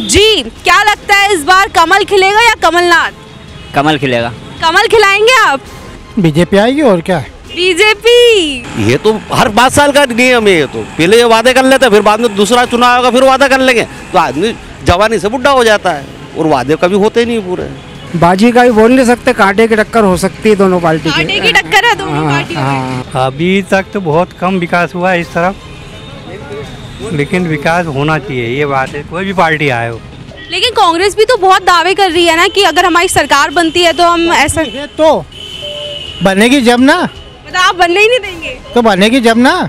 जी क्या लगता है इस बार कमल खिलेगा या कमलनाथ? कमल खिलेगा। कमल खिलाएँगे आप? बीजेपी आएगी और क्या? है बीजेपी। ये तो हर पाँच साल का नियम है ये तो। पहले ये वादे कर लेते हैं फिर बाद में दूसरा चुनाव होगा फिर वादा कर लेंगे। तो आदमी जवानी से बुढ़ा हो जाता है और वादे कभी होते नहीं पूरे। बाजी का भी बोल नहीं सकते कांटे की टक्कर हो सकती है दोनों पार्टी की। टक्कर है दोनों पार्टियों में हाँ। अभी तक तो बहुत कम विकास हुआ है इस तरफ़। लेकिन विकास होना चाहिए ये बात है कोई भी पार्टी आए हो। लेकिन कांग्रेस भी तो बहुत दावे कर रही है ना कि अगर हमारी सरकार बनती है तो हम ऐसा तो बनेगी जब ना। मतलब आप बनने ही नहीं देंगे। तो बनेगी जब ना।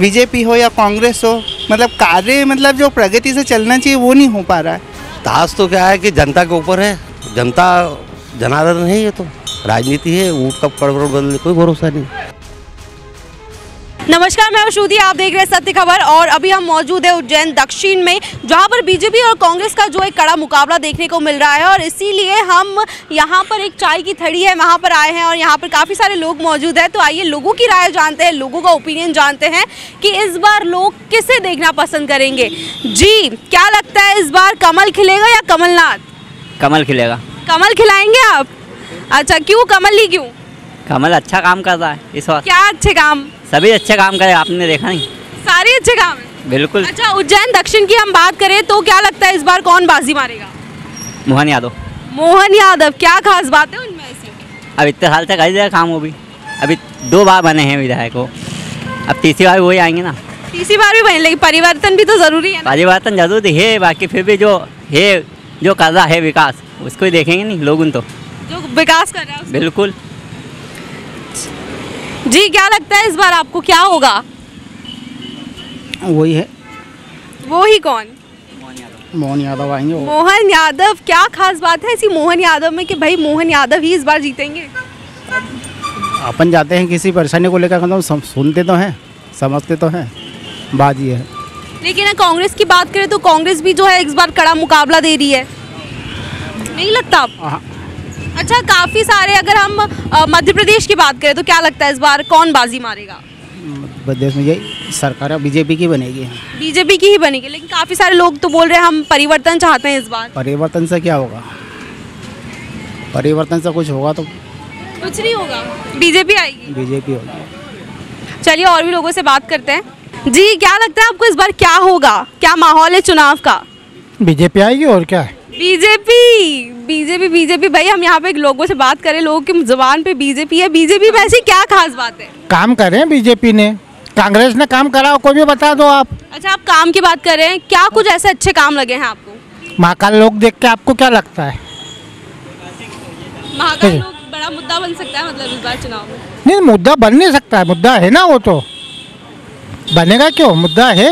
बीजेपी हो या कांग्रेस हो मतलब कार्य मतलब जो प्रगति से चलना चाहिए वो नहीं हो पा रहा है। ताश तो क्या है कि जनता के ऊपर है। जनता जनार्दन है ये तो। राजनीति है ऊँट कब कड़कड़ बदले कोई भरोसा नहीं। नमस्कार मैं श्रुति आप देख रहे हैं सत्य खबर और अभी हम मौजूद है उज्जैन दक्षिण में जहाँ पर बीजेपी और कांग्रेस का जो एक कड़ा मुकाबला देखने को मिल रहा है और इसीलिए हम यहाँ पर एक चाय की थड़ी है वहाँ पर आए हैं और यहाँ पर काफ़ी सारे लोग मौजूद हैं। तो आइए लोगों की राय जानते हैं लोगों का ओपिनियन जानते हैं कि इस बार लोग किसे देखना पसंद करेंगे। जी क्या लगता है इस बार कमल खिलेगा या कमलनाथ? कमल खिलेगा। कमल खिलाएँगे आप? अच्छा क्यों कमल ही क्यों? कमल अच्छा काम कर रहा है इस वक्त। क्या अच्छे काम? सभी अच्छे काम करे आपने देखा नहीं? सारे अच्छे काम। हैं बिल्कुल। अच्छा उज्जैन दक्षिण की हम बात करें तो क्या लगता है इस बार कौन बाजी मारेगा? मोहन यादव। मोहन यादव क्या खास बात है उनमें ऐसी? अब इतने साल से कर काम वो भी। अभी दो बार बने हैं विधायक अब तीसरी बार वही आएँगे ना। तीसरी बार भी बने लेकिन परिवर्तन भी तो ज़रूरी है परिवर्तन ज़रूर है बाकी फिर भी जो है जो कर रहा है विकास उसको ही देखेंगे नहीं लोग उन तो। जो विकास कर रहा है बिल्कुल। जी क्या लगता है इस बार आपको क्या होगा? वही है। वो ही कौन? मोहन यादव। आएँगे मोहन यादव क्या खास बात है ऐसी मोहन यादव में कि भाई मोहन यादव ही इस बार जीतेंगे? अपन जाते हैं किसी परेशानी को लेकर मतलब सम- सुनते तो हैं समझते तो हैं बात ये है। लेकिन अगर कांग्रेस की बात करें तो कांग्रेस भी जो है इस बार कड़ा मुकाबला दे रही है। नहीं लगता आप। अच्छा काफ़ी सारे अगर हम मध्य प्रदेश की बात करें तो क्या लगता है इस बार कौन बाजी मारेगा? मध्य प्रदेश में यही सरकार बीजेपी की बनेगी। बीजेपी की ही बनेगी लेकिन काफ़ी सारे लोग तो बोल रहे हैं हम परिवर्तन चाहते हैं इस बार। परिवर्तन से क्या होगा? परिवर्तन से कुछ होगा तो कुछ नहीं होगा। बीजेपी आएगी। बीजेपी होगी। चलिए और भी लोगों से बात करते हैं। जी क्या लगता है आपको इस बार क्या होगा? क्या माहौल है चुनाव का? बीजेपी आएगी और क्या है? बीजेपी! बीजेपी बीजेपी भाई हम यहाँ पे लोगों से बात करें लोगों की ज़ुबान पे बीजेपी है। बीजेपी में ऐसी क्या खास बात है? काम करें बीजेपी ने। कांग्रेस ने काम करा कोई भी बता दो आप। अच्छा आप काम की बात कर रहे हैं क्या कुछ ऐसे अच्छे काम लगे हैं आपको? महाकाल लोग देख के आपको क्या लगता है? महाकाल लोग बड़ा मुद्दा बन सकता है मतलब इस बार चुनाव में। नहीं मुद्दा बन नहीं सकता है मुद्दा है ना वो तो। बनेगा क्यों? मुद्दा है।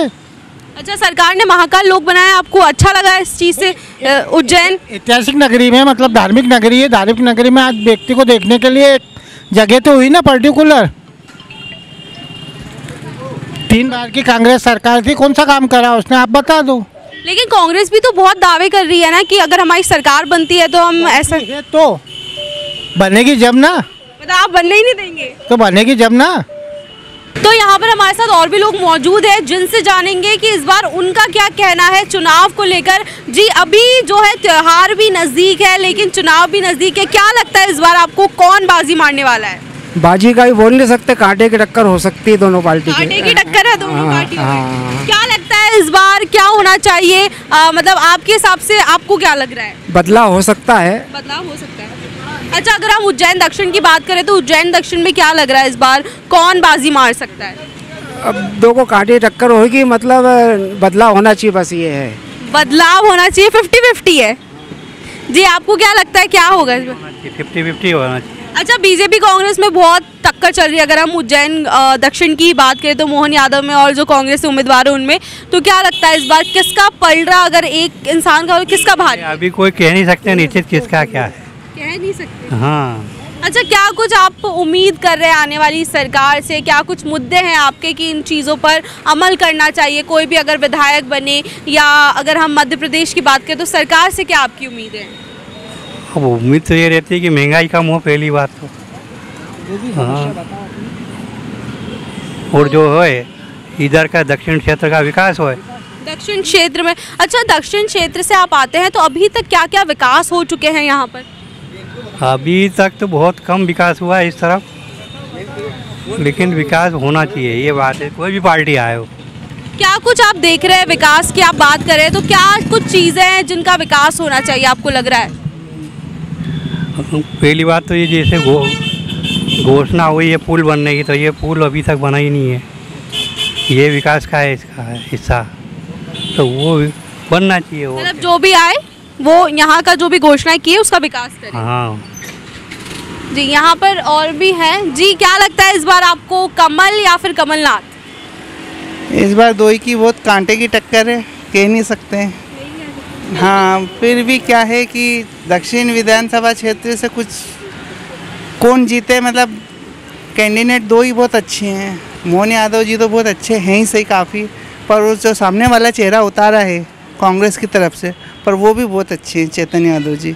अच्छा सरकार ने महाकाल लोक बनाया आपको अच्छा लगा इस चीज़ से उज्जैन? ऐतिहासिक नगरी में मतलब धार्मिक नगरी है धार्मिक नगरी में आज व्यक्ति को देखने के लिए एक जगह तो हुई ना पर्टिकुलर। तीन बार की कांग्रेस सरकार थी कौन सा काम करा उसने आप बता दो। लेकिन कांग्रेस भी तो बहुत दावे कर रही है ना कि अगर हमारी सरकार बनती है तो हम ऐसा तो बनेगी जब ना। मतलब आप बनने ही नहीं देंगे। तो बनेगी जब ना। तो यहाँ पर हमारे साथ और भी लोग मौजूद हैं जिनसे जानेंगे कि इस बार उनका क्या कहना है चुनाव को लेकर। जी अभी जो है त्योहार भी नज़दीक है लेकिन चुनाव भी नज़दीक है। क्या लगता है इस बार आपको कौन बाजी मारने वाला है? बाजी का भी बोल नहीं सकते कांटे की टक्कर हो सकती है दोनों पार्टी कांटे की टक्कर है दोनों हाँ, पार्टियों में हाँ। क्या लगता है इस बार क्या होना चाहिए? आ, मतलब आपके हिसाब से आपको क्या लग रहा है? बदलाव हो सकता है। बदलाव हो सकता है। अच्छा अगर हम उज्जैन दक्षिण की बात करें तो उज्जैन दक्षिण में क्या लग रहा है इस बार? कौन बाजी मार सकता है? अब दो को कांटे टक्कर होगी मतलब बदलाव होना चाहिए बस ये है। बदलाव होना चाहिए फिफ्टी फिफ्टी है। जी आपको क्या लगता है क्या होगा इस बार? फिफ्टी फिफ्टी होना चाहिए। अच्छा बीजेपी कांग्रेस में बहुत टक्कर चल रही है। अगर हम उज्जैन दक्षिण की बात करें तो मोहन यादव में और जो कांग्रेस के उम्मीदवार है उनमें तो क्या लगता है इस बार किसका पलड़ा अगर एक इंसान का हो किसका भारी? अभी कोई कह नहीं सकते निश्चित किसका क्या है। कह नहीं सकते। हाँ। अच्छा क्या कुछ आप उम्मीद कर रहे हैं आने वाली सरकार से? क्या कुछ मुद्दे हैं आपके कि इन चीज़ों पर अमल करना चाहिए? कोई भी अगर विधायक बने या अगर हम मध्य प्रदेश की बात करें तो सरकार से क्या आपकी उम्मीद है? अब उम्मीद तो ये रहती है कि महँगाई कम हो पहली बात तो। हाँ। और जो है इधर का दक्षिण क्षेत्र का विकास हो दक्षिण क्षेत्र में। अच्छा दक्षिण क्षेत्र से आप आते हैं तो अभी तक क्या क्या विकास हो चुके हैं यहाँ पर? अभी तक तो बहुत कम विकास हुआ है इस तरफ़ लेकिन विकास होना चाहिए ये बात है कोई भी पार्टी आए हो। क्या कुछ आप देख रहे हैं विकास की आप बात करें तो क्या कुछ चीज़ें हैं जिनका विकास होना चाहिए आपको लग रहा है? पहली बात तो ये जैसे घो घोषणा हुई है पुल बनने की तो ये पुल अभी तक बना ही नहीं है। ये विकास का है इसका हिस्सा तो वो बनना चाहिए वो मतलब जो भी आए वो यहाँ का जो भी घोषणा की है उसका विकास करें। हाँ। जी यहाँ पर और भी हैं। जी क्या लगता है इस बार आपको कमल या फिर कमलनाथ? इस बार दो ही की बहुत कांटे की टक्कर है कह नहीं सकते। हैं हाँ फिर भी क्या है कि दक्षिण विधानसभा क्षेत्र से कुछ कौन जीते मतलब कैंडिडेट दो ही बहुत अच्छे हैं। मोहन यादव जी तो बहुत अच्छे हैं ही सही काफ़ी पर वो जो सामने वाला चेहरा उतारा है कांग्रेस की तरफ़ से पर वो भी बहुत अच्छे हैं, चेतन यादव जी।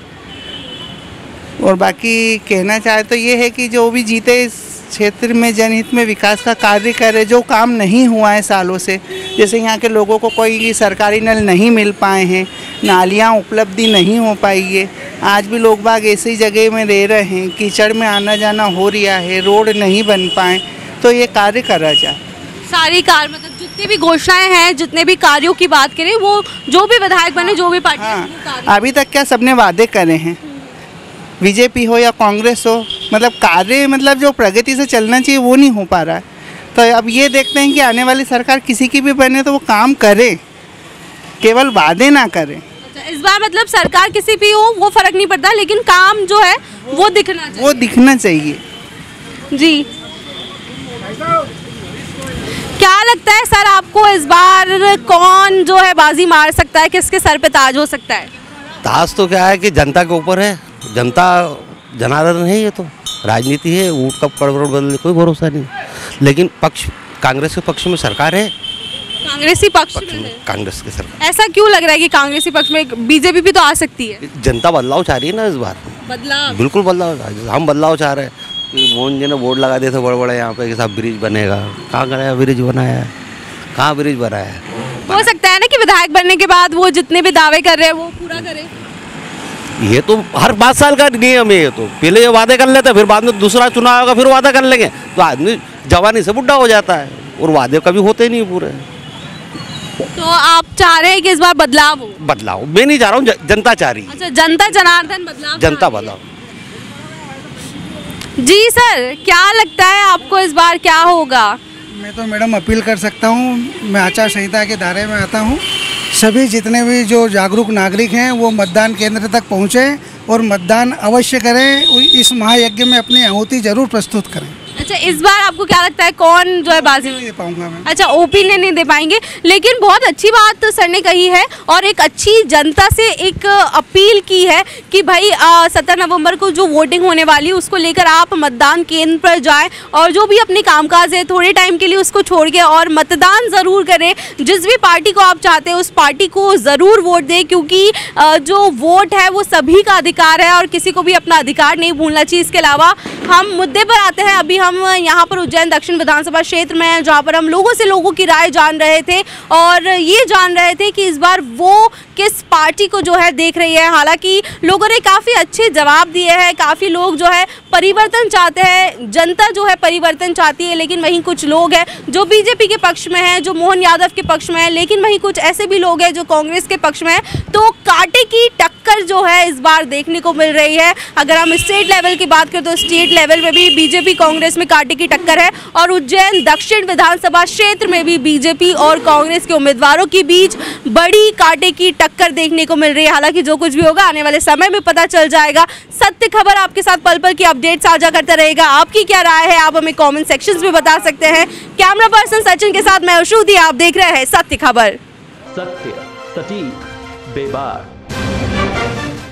और बाकी कहना चाहे तो ये है कि जो भी जीते इस क्षेत्र में, जनहित में विकास का कार्य करे, जो काम नहीं हुआ है सालों से, जैसे यहाँ के लोगों को कोई सरकारी नल नहीं मिल पाए हैं, नालियाँ उपलब्धि नहीं हो पाई है, आज भी लोग बाग ऐसी जगह में रह रहे हैं, कीचड़ में आना जाना हो रहा है, रोड नहीं बन पाए तो ये कार्य करा जाए। सारी कार मतलब जितनी भी घोषणाएँ हैं जितने भी कार्यों की बात करें वो जो भी विधायक बने जो भी पार्टी हाँ। अभी तक क्या सबने वादे करे हैं? बीजेपी हो या कांग्रेस हो मतलब कार्य मतलब जो प्रगति से चलना चाहिए वो नहीं हो पा रहा है। तो अब ये देखते हैं कि आने वाली सरकार किसी की भी बने तो वो काम करे केवल वादे ना करें। अच्छा, इस बार मतलब सरकार किसी भी हो वो फ़र्क नहीं पड़ता लेकिन काम जो है वो दिखना चाहिए। वो दिखना चाहिए। जी। क्या लगता है सर आपको इस बार कौन जो है बाजी मार सकता है? किसके सर पे ताज हो सकता है? ताज तो क्या है कि जनता के ऊपर है। जनता जनार्दन है ये तो। राजनीति है ऊँट का कड़बड़ बदलने कोई भरोसा नहीं। लेकिन पक्ष कांग्रेस के पक्ष में सरकार है। कांग्रेसी पक्ष पक्ष में। कांग्रेस की सरकार। ऐसा क्यों लग रहा है कि कांग्रेसी पक्ष में बीजेपी भी तो आ सकती है? जनता बदलाव चाह रही है ना इस बार। बदलाव? बिल्कुल बदलाव। हम बदलाव चाह रहे हैं। कि मोहन जी ने बोर्ड लगा दिए थे बड़े बड़े यहाँ पे कि साहब ब्रिज बनेगा। कहाँ कराया ब्रिज बनाया? है कहाँ ब्रिज बनाया? है हो सकता है ना कि विधायक बनने के बाद वो जितने भी दावे कर रहे हैं वो पूरा करे। ये तो हर पाँच साल का नियम है ये तो। पहले ये वादे कर लेते हैं फिर बाद में दूसरा चुनाव होगा फिर वादा कर लेंगे। तो आदमी जवानी से बुढ़ा हो जाता है और वादे कभी होते नहीं पूरे। तो आप चाह रहे हैं कि इस बार बदलाव हो? बदलाव? मैं नहीं चाह रहा हूँ जनता चाह रही है। अच्छा जनता जनार्दन बदलाव जनता। बदलाव। जी सर, क्या लगता है आपको इस बार क्या होगा? मैं तो मैडम अपील कर सकता हूँ, मैं आचार संहिता के दायरे में आता हूँ। सभी जितने भी जो जागरूक नागरिक हैं, वो मतदान केंद्र तक पहुँचें और मतदान अवश्य करें इस महायज्ञ में अपनी आहुति ज़रूर प्रस्तुत करें। अच्छा इस बार आपको क्या लगता है कौन जो है बाजी? नहीं दे पाऊँगा मैं। अच्छा ओपिनियन नहीं दे पाएँगे लेकिन बहुत अच्छी बात सर ने कही है और एक अच्छी जनता से एक अपील की है कि भाई सत्रह नवंबर को जो वोटिंग होने वाली है उसको लेकर आप मतदान केंद्र पर जाएँ और जो भी अपने कामकाज है थोड़े टाइम के लिए उसको छोड़ के और मतदान ज़रूर करें। जिस भी पार्टी को आप चाहते हैं उस पार्टी को ज़रूर वोट दें क्योंकि जो वोट है वो सभी का अधिकार है और किसी को भी अपना अधिकार नहीं भूलना चाहिए। इसके अलावा हम मुद्दे पर आते हैं अभी हम यहाँ पर उज्जैन दक्षिण विधानसभा क्षेत्र में हैं, जहाँ पर हम लोगों से लोगों की राय जान रहे थे और ये जान रहे थे कि इस बार वो किस पार्टी को जो है देख रही है। हालाँकि लोगों ने काफ़ी अच्छे जवाब दिए हैं, काफ़ी लोग जो है परिवर्तन चाहते हैं, जनता जो है परिवर्तन चाहती है, लेकिन वहीं कुछ लोग हैं जो बीजेपी के पक्ष में हैं, जो मोहन यादव के पक्ष में हैं, लेकिन वहीं कुछ ऐसे भी लोग हैं जो कांग्रेस के पक्ष में हैं। तो कांटे की टक्कर जो है इस बार देखने को मिल रही है। अगर हम स्टेट लेवल की बात करें तो स्टेट लेवल में भी बीजेपी कांग्रेस में कांटे की टक्कर है और उज्जैन दक्षिण विधानसभा क्षेत्र में भी बीजेपी और कांग्रेस के उम्मीदवारों के बीच बड़ी कांटे की टक्कर देखने को मिल रही है। हालाँकि जो कुछ भी होगा, आने वाले समय में पता चल जाएगा। सत्य खबर आपके साथ पल पल की अपडेट साझा करता रहेगा। आपकी क्या राय है? आप हमें कॉमेंट सेक्शन में बता सकते हैं। कैमरा पर्सन सचिन के साथ मैं अशुद्धि आप देख रहे हैं सत्य खबर। सत्य, सटीक, बेबाक।